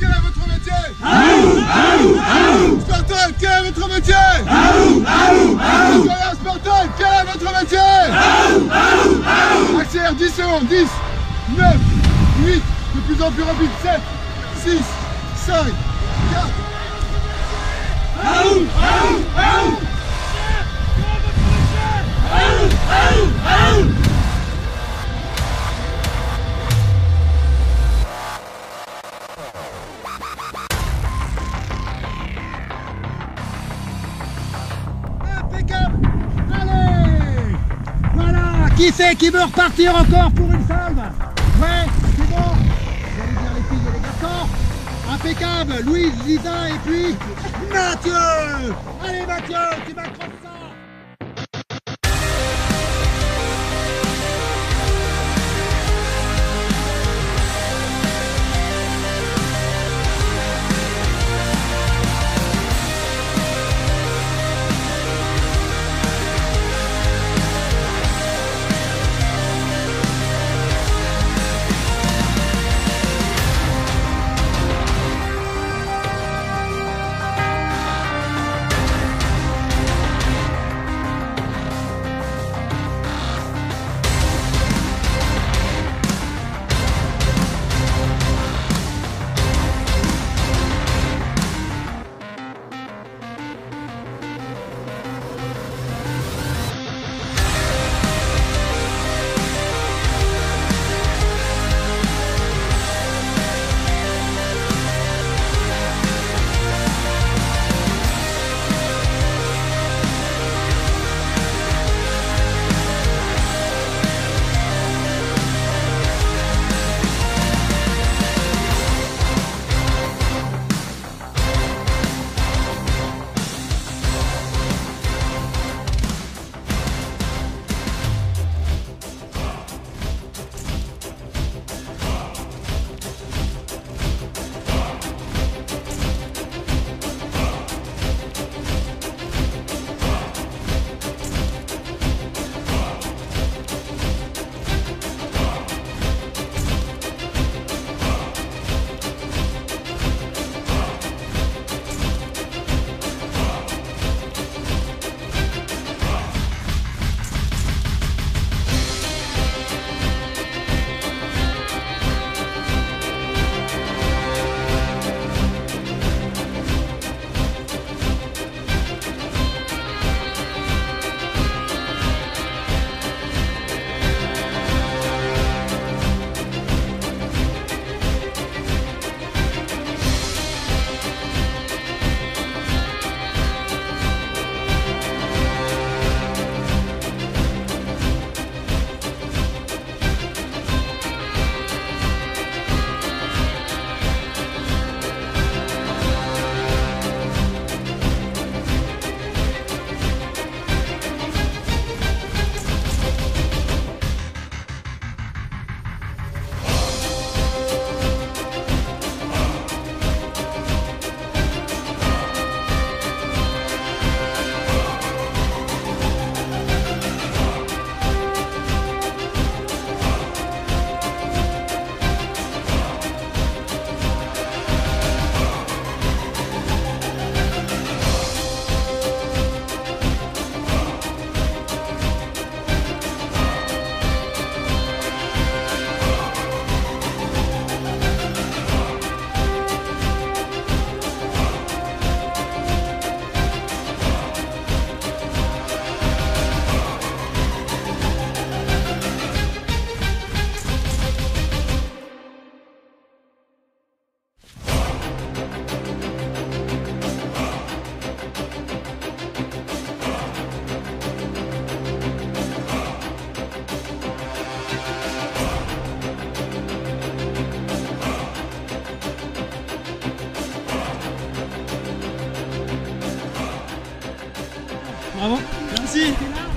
quel est votre métier? Spartan, quel est votre métier? Citoyen Spartan, quel est votre métier? Accélère 10 secondes, 10, 9, 8, de plus en plus rapide, 7, 6, 5, 4. Impeccable Qui c'est qui veut repartir encore pour une salve Ouais, c'est bon. Allez dire les filles et les garçons Impeccable. Louise, Lisa et puis Mathieu. Allez Mathieu, tu vas croire ça 감사 합.